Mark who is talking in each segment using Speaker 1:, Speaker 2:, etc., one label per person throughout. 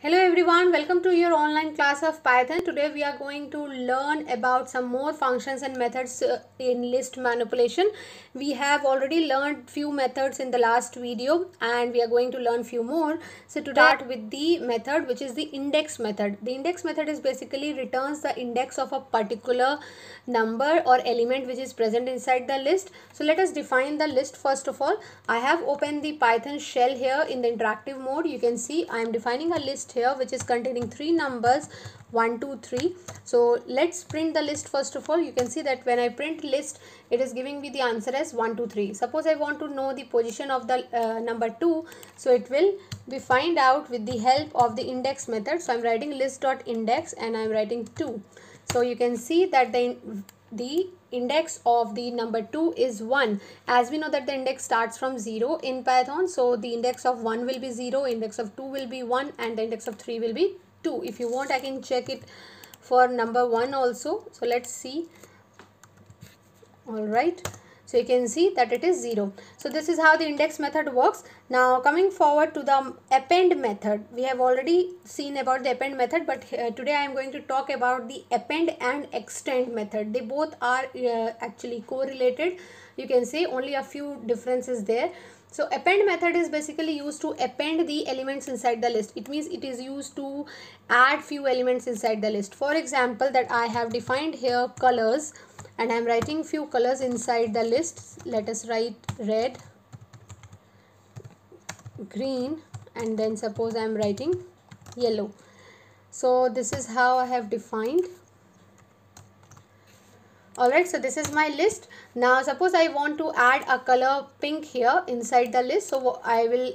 Speaker 1: Hello everyone, welcome to your online class of Python. Today we are going to learn about some more functions and methods uh, in list manipulation. We have already learned few methods in the last video and we are going to learn few more. So to start with the method which is the index method. The index method is basically returns the index of a particular number or element which is present inside the list. So let us define the list first of all. I have opened the Python shell here in the interactive mode. You can see I am defining a list list here which is containing three numbers 1 2 3 so let's print the list first of all. You can see that when i print list it is giving me the answer as 1 2 3 suppose i want to know the position of the uh, number 2 so it will be find out with the help of the index method. So i'm writing list dot index and i'm writing 2 so you can see that the the index of the number 2 is 1 as we know that the index starts from 0 in python so the index of 1 will be 0 index of 2 will be 1 and the index of 3 will be 2 if you want i can check it for number 1 also. So let's see. All right so you can see that it is 0. So this is how the index method works. Now coming forward to the append method. We have already seen about the append method but uh, today I am going to talk about the append and extend method. They both are uh, actually correlated. You can say only a few differences there. So append method is basically used to append the elements inside the list. It means it is used to add few elements inside the list. For example that I have defined here colors and I'm writing few colors inside the list. Let us write red, green and then suppose I'm writing yellow. So this is how I have defined. Alright, so this is my list. Now suppose I want to add a color pink here inside the list. So I will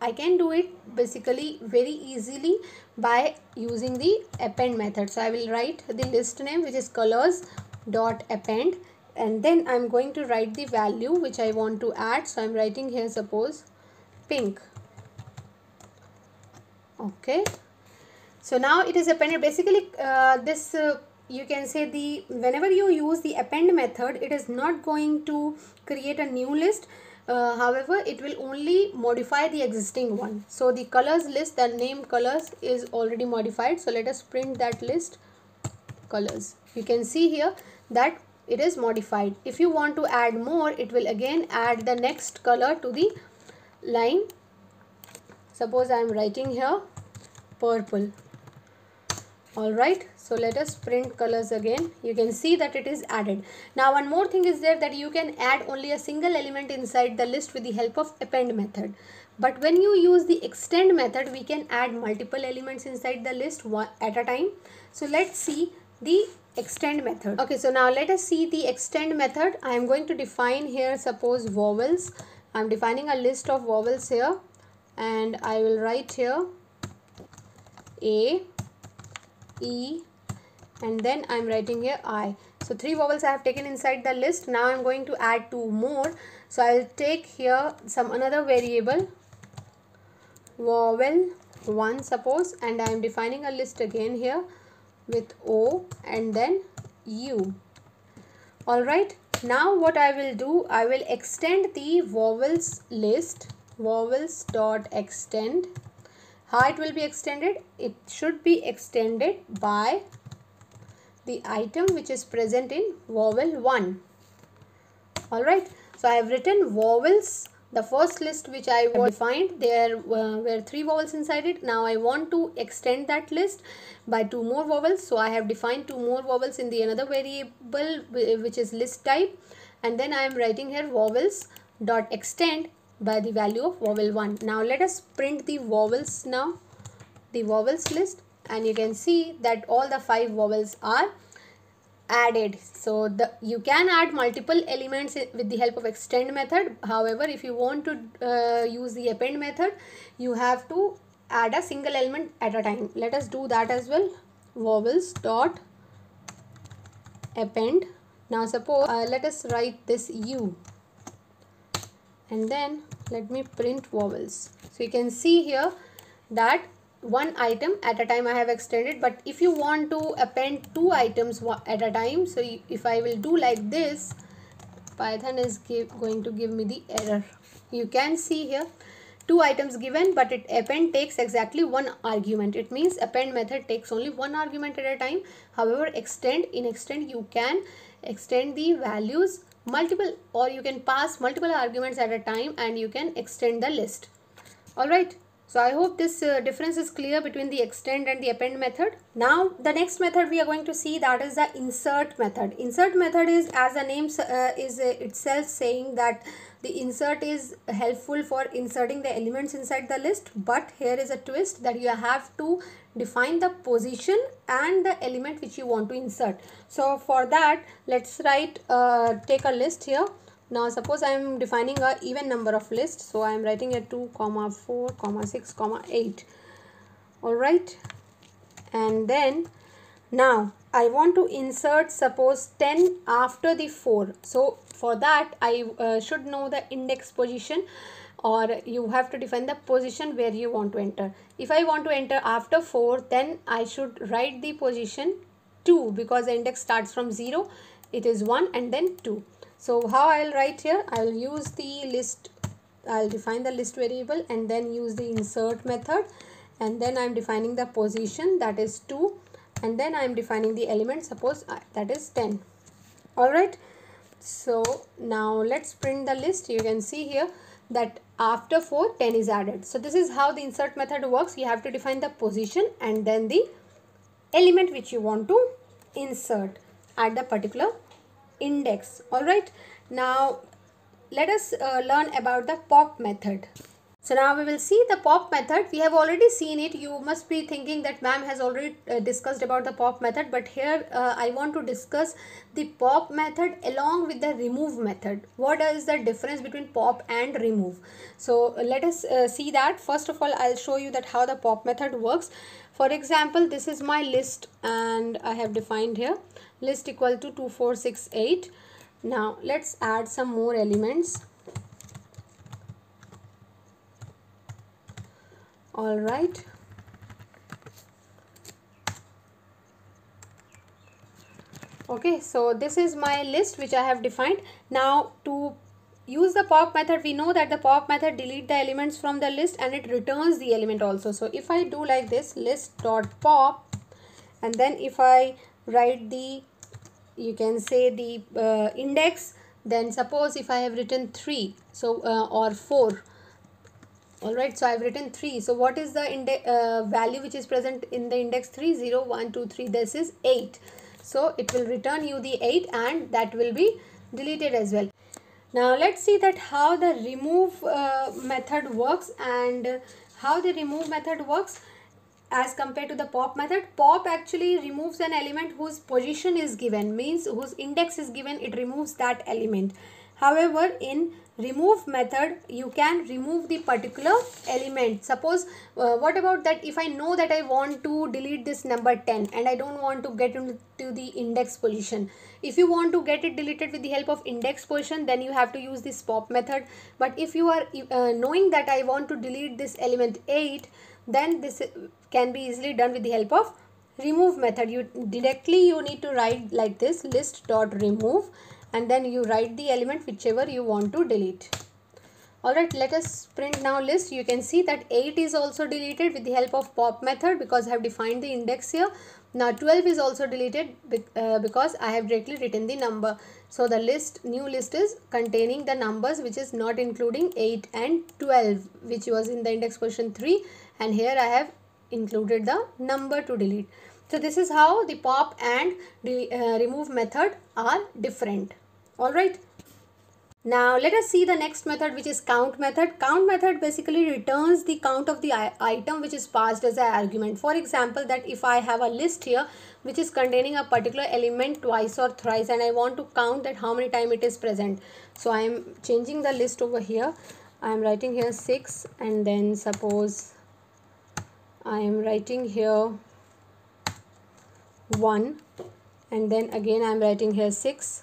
Speaker 1: I can do it basically very easily by using the append method. So I will write the list name which is colors dot append and then I'm going to write the value which I want to add. So I'm writing here suppose pink. Okay. So now it is appended. Basically uh, this uh, you can say the whenever you use the append method it is not going to create a new list. Uh, however it will only modify the existing one. So the colors list the name colors is already modified. So let us print that list colors. You can see here that it is modified. If you want to add more it will again add the next color to the line. Suppose I am writing here purple. Alright so let us print colors again. You can see that it is added. Now one more thing is there that you can add only a single element inside the list with the help of append method. But when you use the extend method we can add multiple elements inside the list one at a time. So let's see the extend method. Okay so now let us see the extend method. I am going to define here suppose vowels. I'm defining a list of vowels here. And i will write here a e and then i'm writing here i. So three vowels i have taken inside the list. Now i'm going to add two more. So i'll take here some another variable. Vowel one suppose. And i am defining a list again here with O and then U. Alright, now what I will do, I will extend the vowels list, vowels dot extend. How it will be extended? It should be extended by the item which is present in vowel 1. Alright, so I have written vowels the first list which I defined there uh, were three vowels inside it. Now I want to extend that list by two more vowels. So I have defined two more vowels in the another variable which is list type. And then I am writing here vowels dot extend by the value of vowel 1 now let us print the vowels now the vowels list. And you can see that all the five vowels are added. So the you can add multiple elements with the help of extend method. However if you want to uh, use the append method you have to add a single element at a time. Let us do that as well. Vowels dot append. Now suppose uh, let us write this u. And then let me print vowels. So you can see here that one item at a time I have extended but if you want to append two items at a time so if I will do like this Python is give, going to give me the error. You can see here two items given but it append takes exactly one argument. It means append method takes only one argument at a time. However extend in extend you can extend the values multiple or you can pass multiple arguments at a time and you can extend the list. All right so I hope this uh, difference is clear between the extend and the append method. Now the next method we are going to see that is the insert method. Insert method is as the name uh, is uh, itself saying that the insert is helpful for inserting the elements inside the list but here is a twist that you have to define the position and the element which you want to insert. So for that let's write uh, take a list here now suppose I am defining a even number of list. So I am writing a 2 comma 4 comma 6 comma 8. Alright. And then now I want to insert suppose 10 after the 4. So for that I uh, should know the index position or you have to define the position where you want to enter. If I want to enter after 4 then I should write the position 2 because the index starts from 0 it is 1 and then 2 so how I'll write here? I'll use the list, I'll define the list variable and then use the insert method and then I'm defining the position that is 2 and then I'm defining the element suppose uh, that is 10. Alright. So now let's print the list. You can see here that after 4 10 is added. So this is how the insert method works. You have to define the position and then the element which you want to insert at the particular index all right now let us uh, learn about the pop method so now we will see the pop method. We have already seen it. You must be thinking that ma'am has already uh, discussed about the pop method. But here uh, I want to discuss the pop method along with the remove method. What is the difference between pop and remove? So uh, let us uh, see that. First of all, I'll show you that how the pop method works. For example, this is my list and I have defined here list equal to 2468. Now let's add some more elements. All right. Okay so this is my list which I have defined. Now to use the pop method we know that the pop method delete the elements from the list and it returns the element also. So if I do like this list dot pop and then if I write the you can say the uh, index. Then suppose if I have written 3 so uh, or 4 all right so i've written 3 so what is the index uh, value which is present in the index 3 0 1 2 3 this is 8 so it will return you the 8 and that will be deleted as well. Now let's see that how the remove uh, method works and how the remove method works as compared to the pop method pop actually removes an element whose position is given means whose index is given it removes that element. However in remove method you can remove the particular element. Suppose uh, what about that if i know that i want to delete this number 10 and i don't want to get into the index position? If you want to get it deleted with the help of index position then you have to use this pop method. But if you are uh, knowing that i want to delete this element 8 then this can be easily done with the help of remove method. You directly you need to write like this list dot remove and then you write the element whichever you want to delete. Alright let us print now list. You can see that 8 is also deleted with the help of pop method because I have defined the index here. Now 12 is also deleted uh, because I have directly written the number. So the list new list is containing the numbers which is not including 8 and 12 which was in the index position 3 and here I have included the number to delete so this is how the pop and uh, remove method are different. Alright. Now let us see the next method which is count method. Count method basically returns the count of the item which is passed as an argument. For example that if I have a list here which is containing a particular element twice or thrice and I want to count that how many time it is present. So I am changing the list over here. I am writing here 6 and then suppose I am writing here 1 and then again I am writing here 6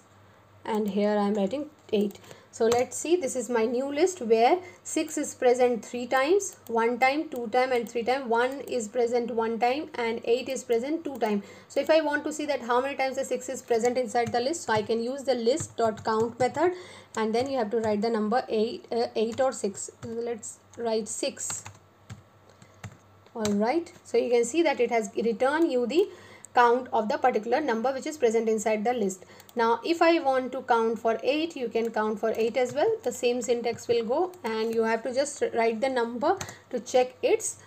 Speaker 1: and here I am writing 8. so let's see this is my new list where 6 is present 3 times 1 time 2 time and 3 time. 1 is present 1 time and 8 is present 2 time. So if I want to see that how many times the 6 is present inside the list so I can use the list dot count method and then you have to write the number 8 uh, 8 or 6 so let's write 6 alright so you can see that it has returned you the count of the particular number which is present inside the list. Now if I want to count for 8 you can count for 8 as well the same syntax will go and you have to just write the number to check its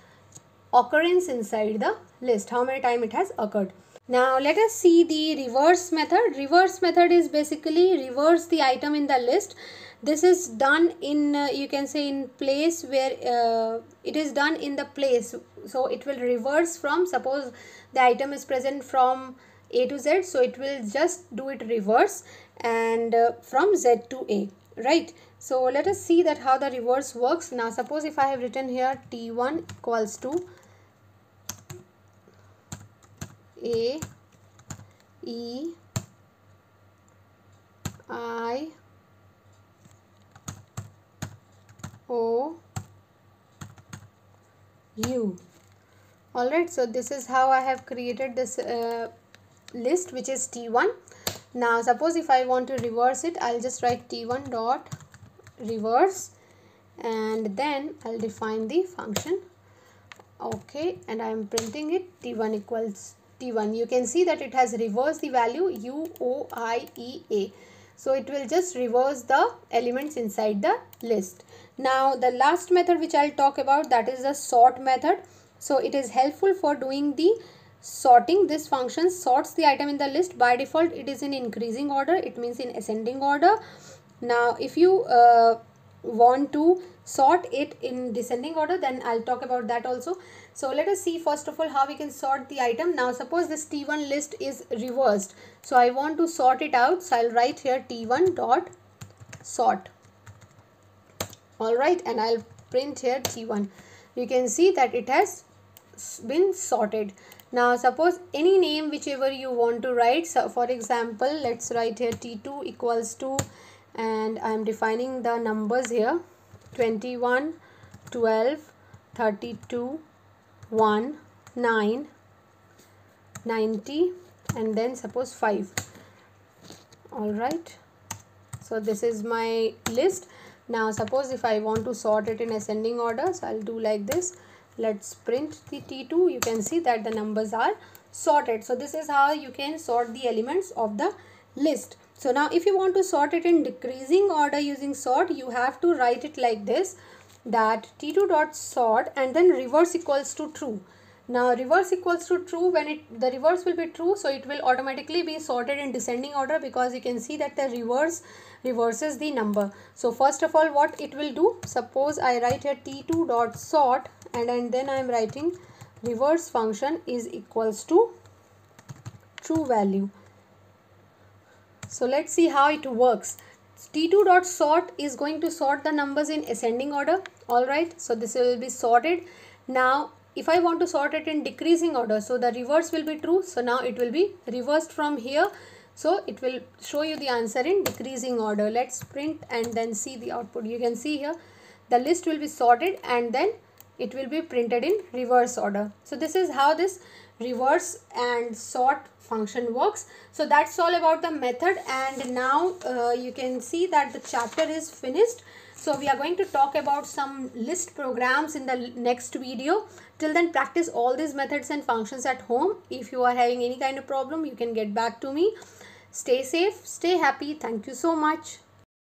Speaker 1: occurrence inside the list how many time it has occurred. Now let us see the reverse method. Reverse method is basically reverse the item in the list. This is done in uh, you can say in place where uh, it is done in the place. So it will reverse from suppose the item is present from a to z so it will just do it reverse and uh, from z to a right? So let us see that how the reverse works. Now suppose if i have written here t1 equals to a e i o u. Alright so this is how I have created this uh, list which is t1 now suppose if I want to reverse it I'll just write t1 dot reverse and then I'll define the function. Okay and I'm printing it t1 equals t1 you can see that it has reversed the value u o i e a. So it will just reverse the elements inside the list. Now the last method which I'll talk about that is the sort method. So it is helpful for doing the sorting. This function sorts the item in the list. By default it is in increasing order. It means in ascending order. Now if you uh, want to sort it in descending order then I'll talk about that also. So let us see first of all how we can sort the item. Now suppose this t1 list is reversed. So I want to sort it out. So I'll write here t1 dot sort. Alright and I'll print here t1 you can see that it has been sorted. Now suppose any name whichever you want to write. So for example let's write here t2 equals to and i'm defining the numbers here 21 12 32 1 9 90 and then suppose 5 all right. So this is my list. Now suppose if i want to sort it in ascending order so i'll do like this. Let's print the t2 you can see that the numbers are sorted. So this is how you can sort the elements of the list. So now if you want to sort it in decreasing order using sort you have to write it like this that t2 dot sort and then reverse equals to true. Now reverse equals to true when it the reverse will be true so it will automatically be sorted in descending order because you can see that the reverse reverses the number. So first of all what it will do? Suppose i write here t2 dot sort and, and then I am writing reverse function is equals to true value. So let's see how it works. T2 dot sort is going to sort the numbers in ascending order. Alright, so this will be sorted. Now if I want to sort it in decreasing order, so the reverse will be true. So now it will be reversed from here. So it will show you the answer in decreasing order. Let's print and then see the output. You can see here the list will be sorted and then it will be printed in reverse order. So this is how this reverse and sort function works. So that's all about the method and now uh, you can see that the chapter is finished. So we are going to talk about some list programs in the next video. Till then practice all these methods and functions at home. If you are having any kind of problem you can get back to me. Stay safe, stay happy. Thank you so much.